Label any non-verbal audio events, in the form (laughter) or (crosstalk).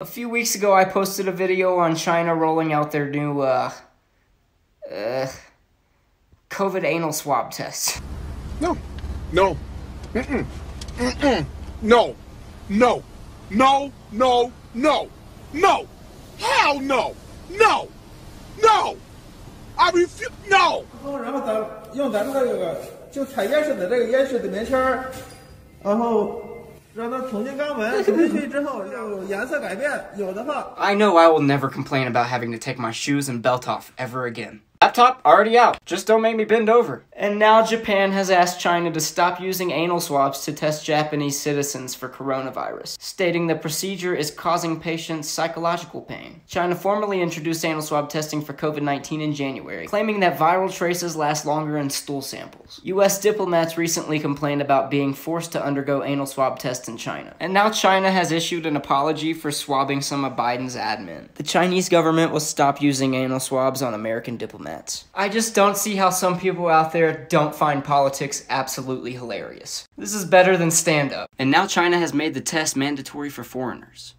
A few weeks ago, I posted a video on China rolling out their new, uh, uh, COVID anal swab test. No. No. Mm-mm. Mm-mm. No. No. No. No. No. No. Hell no. No. No. I refuse. No. 然后咱用咱们这个就采咽式的这个咽式的棉签儿，然后 让它捅进肛门，捅进去之后有颜色改变，有的话 (laughs) I know I will never complain about having to take my shoes and belt off ever again. Laptop already out. Just don't make me bend over. And now Japan has asked China to stop using anal swabs to test Japanese citizens for coronavirus, stating the procedure is causing patients psychological pain. China formally introduced anal swab testing for COVID 19 in January, claiming that viral traces last longer in stool samples. US diplomats recently complained about being forced to undergo anal swab tests in China. And now China has issued an apology for swabbing some of Biden's admin. The Chinese government will stop using anal swabs on American diplomats. I just don't see how some people out there don't find politics absolutely hilarious. This is better than stand up. And now China has made the test mandatory for foreigners.